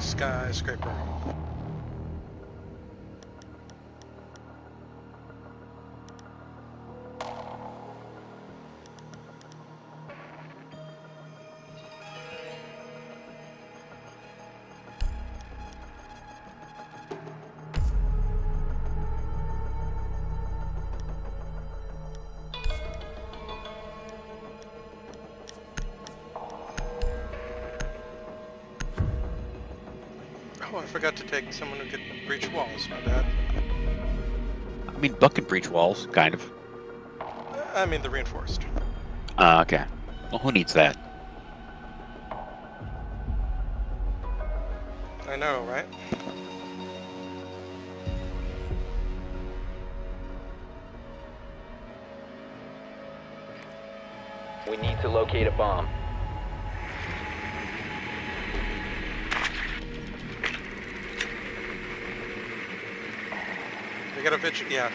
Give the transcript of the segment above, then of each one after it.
skyscraper. Forgot to take someone who could breach walls. My bad. I mean, Buck can breach walls, kind of. I mean the reinforced. Uh, okay. Well, who needs that? I know, right? We need to locate a bomb. Got a bitch. Yeah.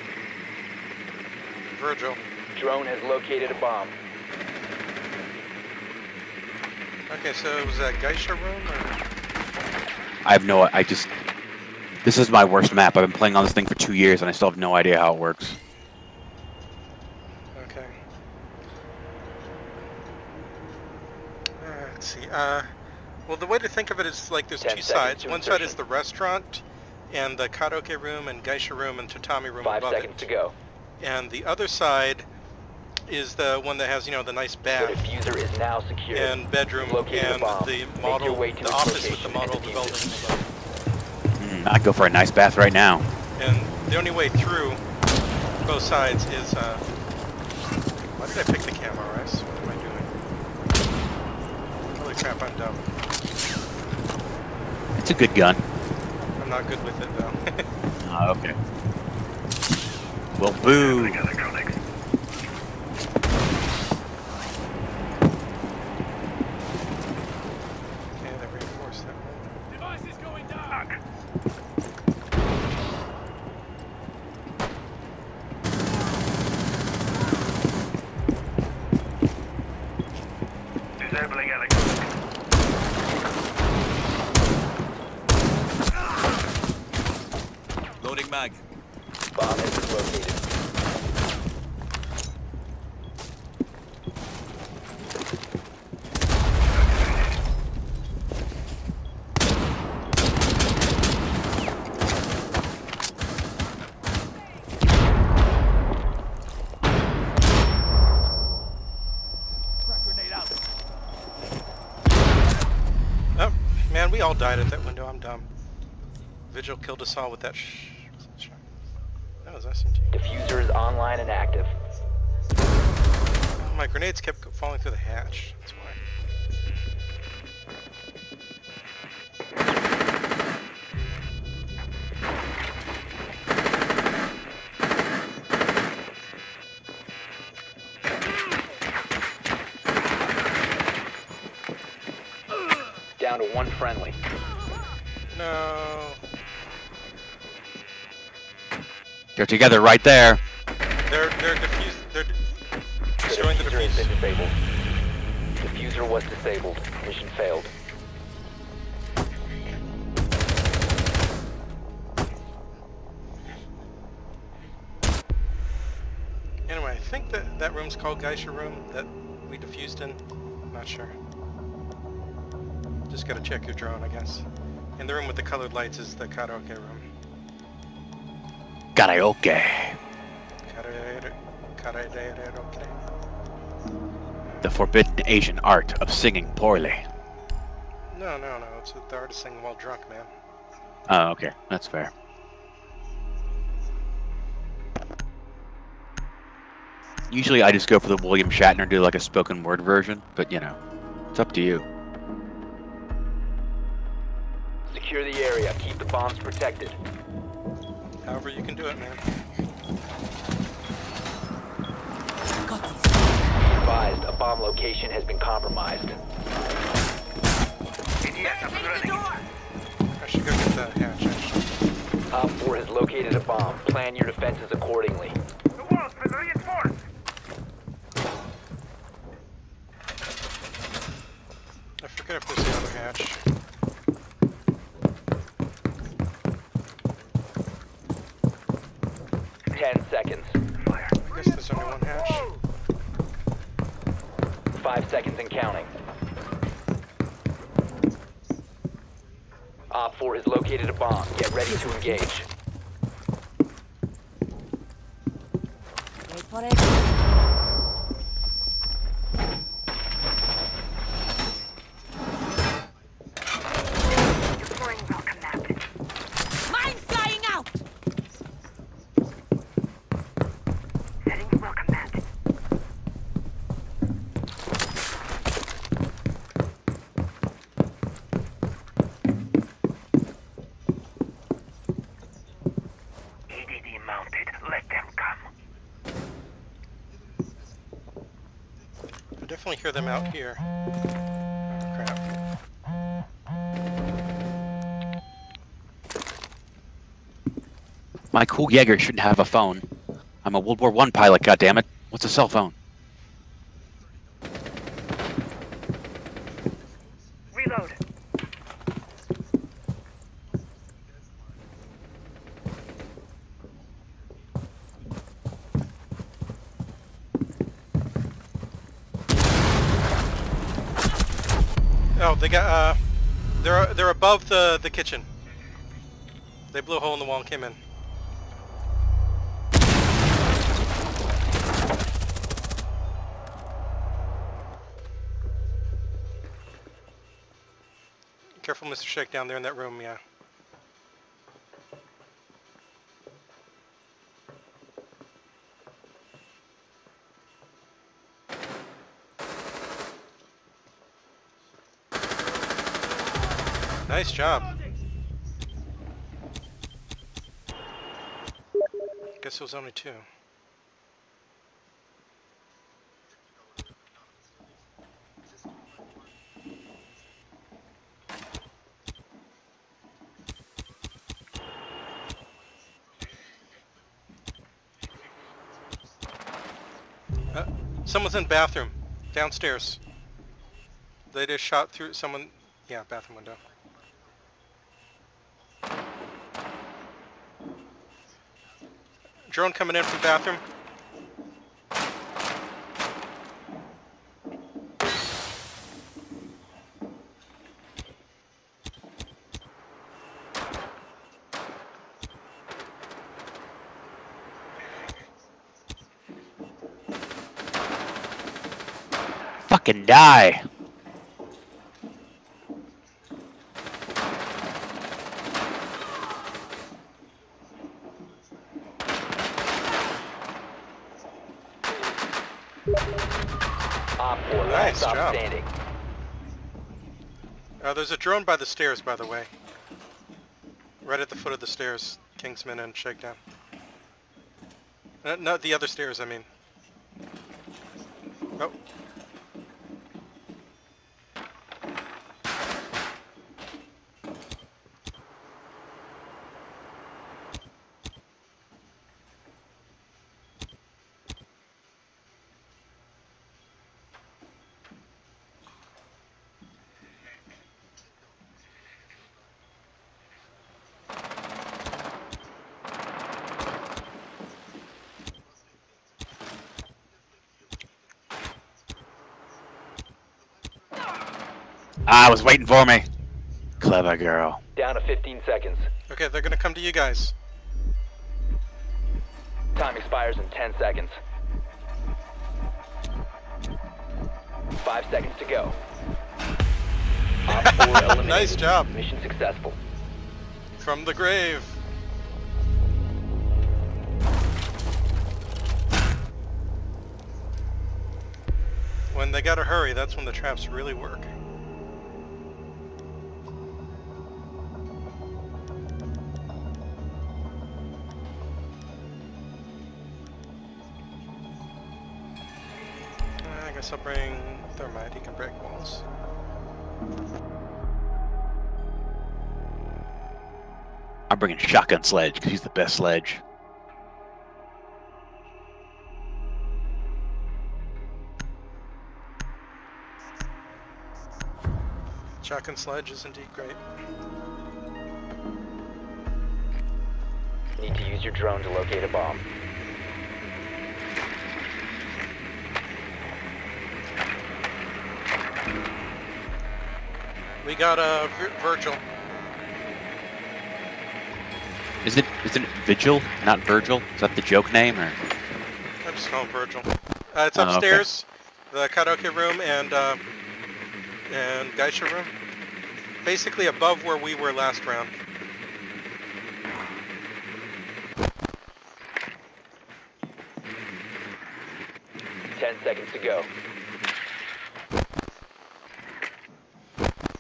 Virgil. Drone has located a bomb. Okay, so was that Geisha room or? I have no. I just. This is my worst map. I've been playing on this thing for two years, and I still have no idea how it works. Okay. Uh, let's see. Uh, well, the way to think of it is like there's Ten two sides. to One side is the restaurant, and the karaoke room, and Geisha room, and tatami room Five above seconds it. to go. And the other side is the one that has, you know, the nice bath. The bath diffuser is now secure. and bedroom Located a and bomb. the Make model, way to the office with the model and of the building above. Mm, I'd go for a nice bath right now. And the only way through both sides is, uh... Why did I pick the camera, Rice? What am I doing? Holy crap, I'm dumb. It's a good gun. I'm not good with it, though. Uh, okay. Well, boo. okay, they reinforced that. Device is going down. Disabling electronic. Loading mag. Bomb has been located. Frag grenade out. Oh, man, we all died at that window. I'm dumb. Vigil killed us all with that sh... sh- That was SMG. Diffuser is online and active. Oh, my grenades kept falling through the hatch. That's why. One friendly. No. They're together right there. They're they're diffused. They're de- The destroying the diffuser has been defuse. disabled. Diffuser was disabled. Mission failed. Anyway, I think that that room's called Geisha room that we diffused in. I'm not sure. Just gotta check your drone, I guess. And the room with the colored lights is the karaoke room. Karaoke. Karaoke. Karaoke. The forbidden Asian art of singing poorly. No, no, no. It's the artist singing while drunk, man. Oh, okay. That's fair. Usually I just go for the William Shatner, do like a spoken word version, but you know, it's up to you. Secure the area. Keep the bombs protected. However you can do it, man. Be advised, a bomb location has been compromised. ADS up and running. I should go get the hatch, actually. Op 4 has located a bomb. Plan your defenses accordingly. The wall's been reinforced. I forget if there's the other hatch. counting. Op 4 has located a bomb. Get ready to engage. Wait for it. Deploying welcome mat. Mine flying out! Setting the welcome mat. EDD mounted. Let them come. I definitely hear them out here. Oh, crap. My cool Jaeger shouldn't have a phone. I'm a World War One pilot. God damn it! What's a cell phone? They got, uh, they're, they're above the, the kitchen. They blew a hole in the wall and came in. Careful, Mr. Shakedown, they're in that room, yeah. Nice job. Guess it was only two. Uh, someone's in bathroom, downstairs. They just shot through someone, yeah, bathroom window. Drone coming in from bathroom. Fucking die! Op 4 Nice last stop job. standing. Uh, there's a drone by the stairs, by the way. Right at the foot of the stairs, Kingsman and Shakedown. Uh, not the other stairs, I mean. Ah, I was waiting for me. Clever girl. Down to 15 seconds. Okay, they're gonna come to you guys. Time expires in 10 seconds. Five seconds to go. Op 4 eliminated. Nice job. Mission successful. From the grave. When they gotta hurry, that's when the traps really work. I bring Thermite, he can break walls. I'm bringing shotgun sledge because he's the best sledge. Shotgun sledge is indeed great. Need to use your drone to locate a bomb. We got uh, Vir- Virgil. Is it isn't it Vigil, not Virgil? Is that the joke name or? I'm just calling him Virgil. Uh, it's Oh, okay. upstairs, the karaoke room and uh, and geisha room. Basically above where we were last round. Ten seconds to go.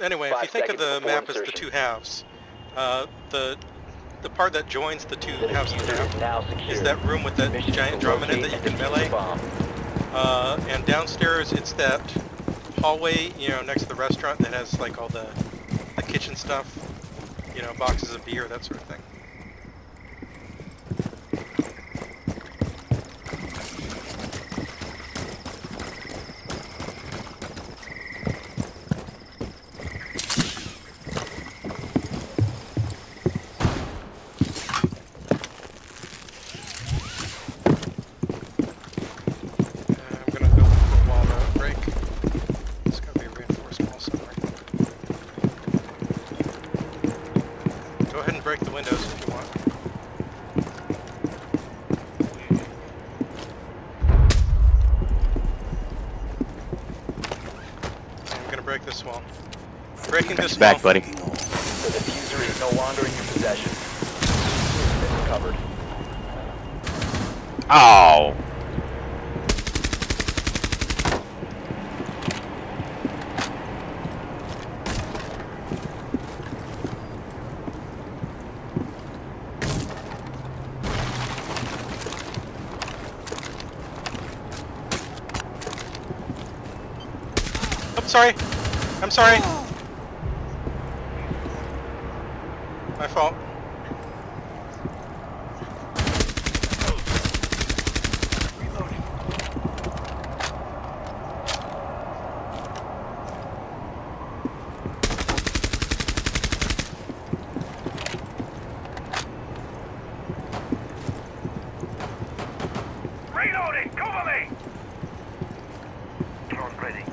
Anyway, if you think of the map as the two halves, uh, the the part that joins the two halves of the is map is that room with that Mission giant drum in it that you can melee. Uh, and downstairs, it's that hallway, you know, next to the restaurant that has like all the the kitchen stuff, you know, boxes of beer, that sort of thing. Uh, I'm gonna go for a wall to break. There's gotta be a reinforced wall somewhere. Go ahead and break the windows if you want. I'm gonna break this wall. Breaking this Back, wall. buddy. The diffuser is no longer in your possession. It's been recovered. Oh. Oh, sorry. I'm sorry. My fault. Reloading! Cover me! Drone ready.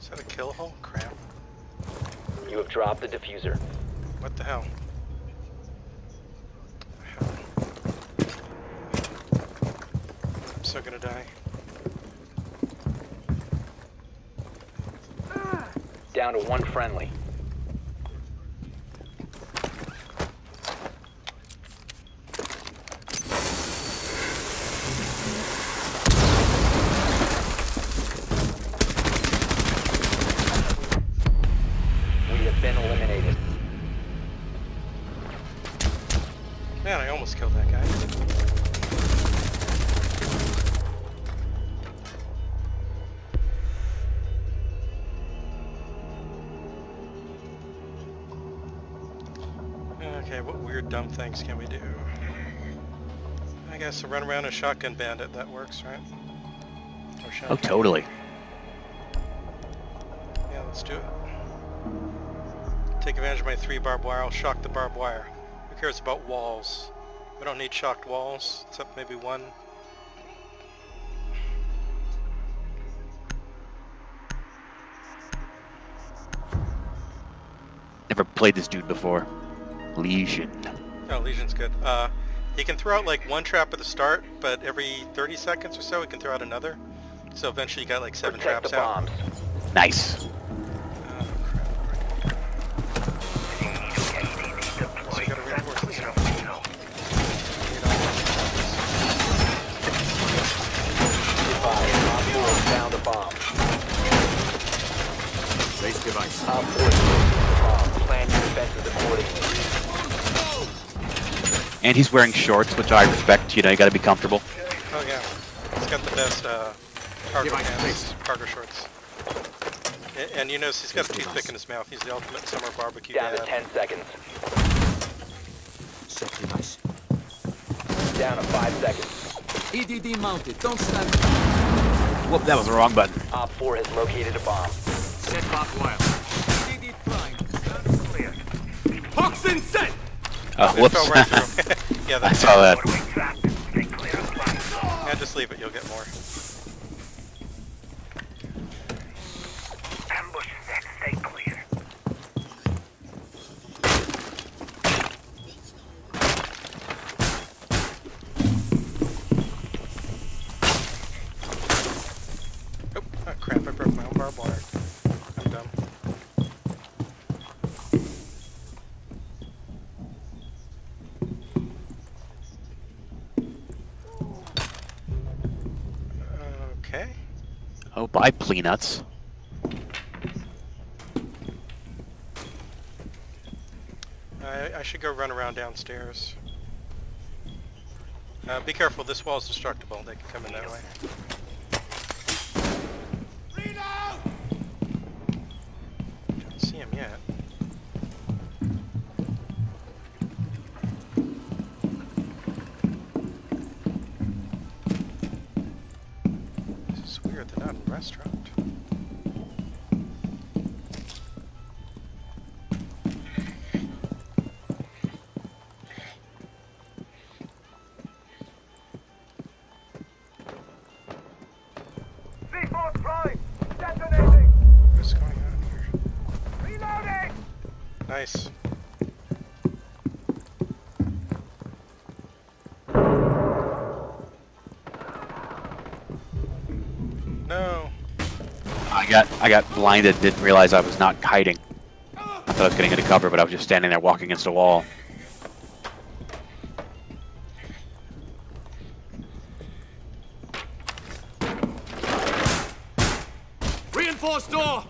Is that a kill hole? Crap. You have dropped the diffuser. What the hell? I'm so gonna die. Down to one friendly. Guess run around a shotgun bandit, that works, right? Oh, totally. Yeah, let's do it. Take advantage of my three barbed wire. I'll shock the barbed wire. Who cares about walls? We don't need shocked walls, except maybe one. Never played this dude before. Lesion. Oh, Lesion's good. Uh, he can throw out like one trap at the start, but every 30 seconds or so he can throw out another. So eventually you got like seven Protect traps the out. Nice. Oh, crap. So you gotta reinforce this stuff. Advise, Op 4 has found a bomb. Base device. Op 4 has located the bomb. Plan your defenses accordingly. And he's wearing shorts, which I respect. You know, you gotta be comfortable. Oh yeah, he's got the best uh, cargo pants, placed. cargo shorts. A- And you notice he's got a toothpick in his mouth. He's the ultimate summer barbecue Down to 10 seconds. Set device. Down to 5 seconds. EDD mounted. Don't stand. Whoop, that was the wrong button. Op 4 has located a bomb. Set barbed wire. EDD prime. Stand clear. Hawks in set. Oh, whoops. Right yeah, I saw that. Yeah, just leave it. You'll get more. Bye, peanuts. I, I should go run around downstairs. Uh, be careful, this wall is destructible. They can come in that way. Don't see him yet. This is weird, they're not in a restaurant. Got I got blinded. Didn't realize I was not hiding. I thought I was getting into cover, but I was just standing there walking against a wall. Reinforced door!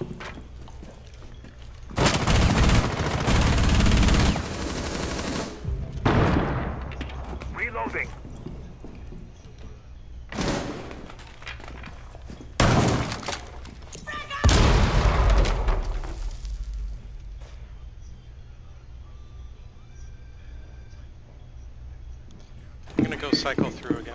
Cycle through again.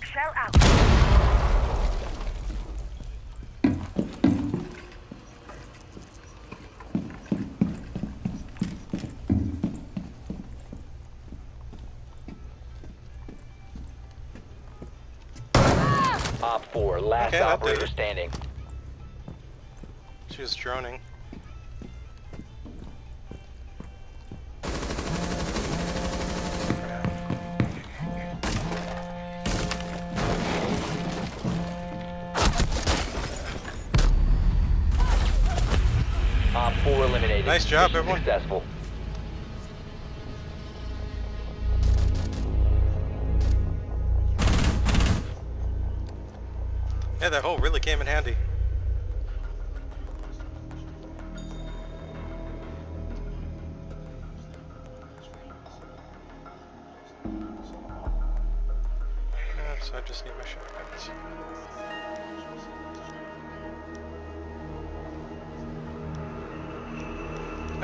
Shell out. Op 4, last Okay, operator standing. She was droning. Nice job, everyone. Successful. Yeah, that hole really came in handy. So I just need my shotguns.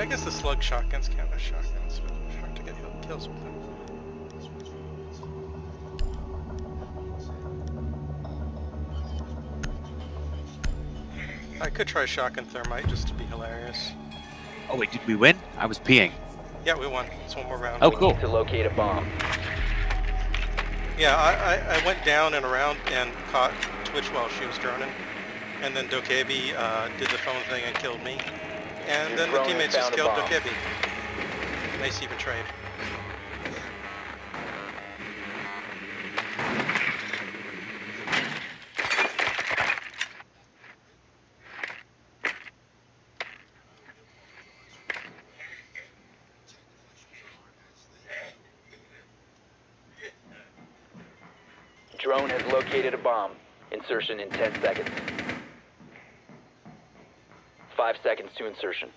I guess the slug shotguns count as shotguns, but it's hard to get kills with them. I could try shotgun thermite just to be hilarious. Oh wait, did we win? I was peeing. Yeah, we won. It's one more round. Oh, cool. To locate a bomb. Yeah, I, I, I went down and around and caught Twitch while she was droning. And then Dokkaebi uh, did the phone thing and killed me. And Your then the teammates just killed bomb. Dokkaebi. Nice even trade. Drone has located a bomb. Insertion in 10 seconds. 5 seconds to insertion.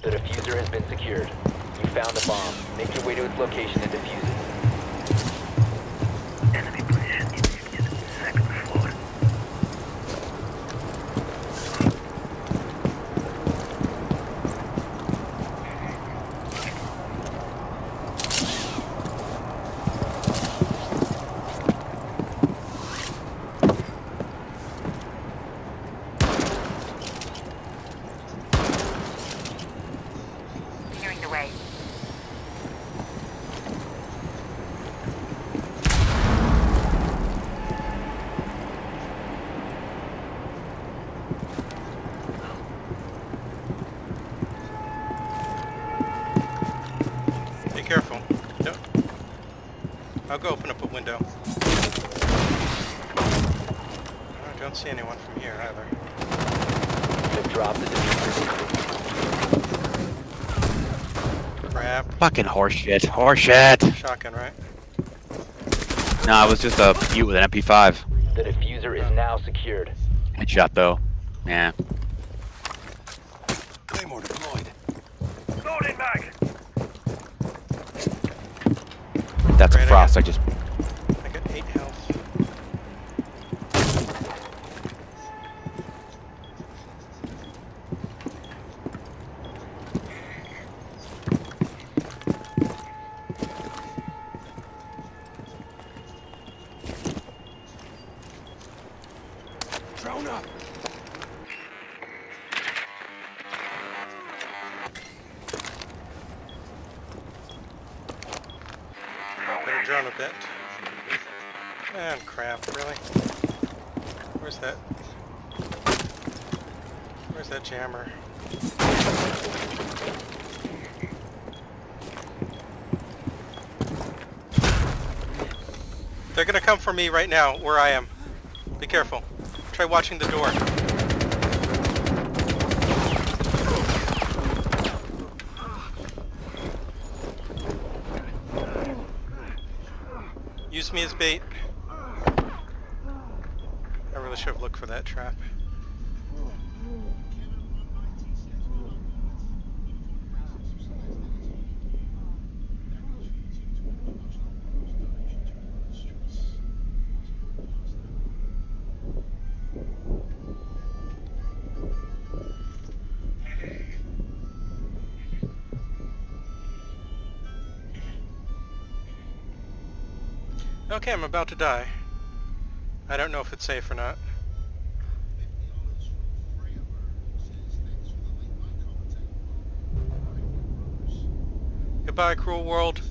The diffuser has been secured. You found a bomb. Make your way to its location and defuse it. I'll go open up a window. I don't see anyone from here either. They've dropped the diffuser. Crap. Fucking horseshit. Horseshit. Shotgun, right? Nah, it was just a few with an MP5. The diffuser is now secured. Good shot, though. Yeah. That's a frost. I just. I got 8 health. Drone up. Better drone a bit. And crap, really? Where's that? Where's that jammer? They're gonna come for me right now, where I am. Be careful. Try watching the door. Use me as bait. I really should have looked for that trap. Okay, I'm about to die. I don't know if it's safe or not. Goodbye, cruel world.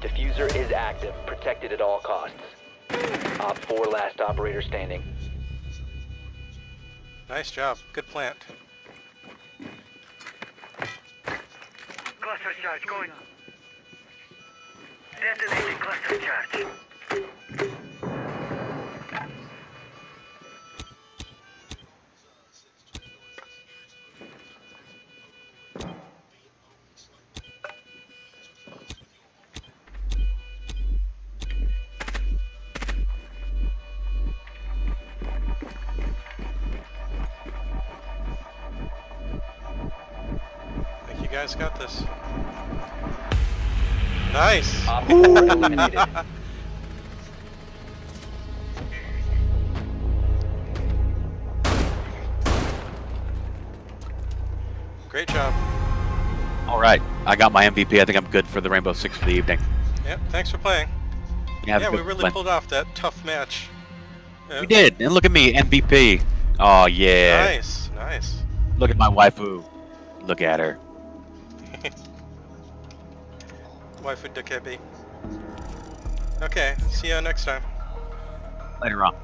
Diffuser is active, protected at all costs. Op 4 last operator standing. Nice job. Good plant. Charge going. Detonating cluster charge. you guys got this. Nice! Op 4 eliminated. Great job. All right. I got my MVP. I think I'm good for the Rainbow Six for the evening. Yep, thanks for playing. Yeah, Yeah, we really one. pulled off that tough match. Uh, We did. And look at me, MVP. Oh yeah. Nice, nice. Look at my waifu. Look at her. Waifu Dokkaebi. Okay, see ya next time. Later on.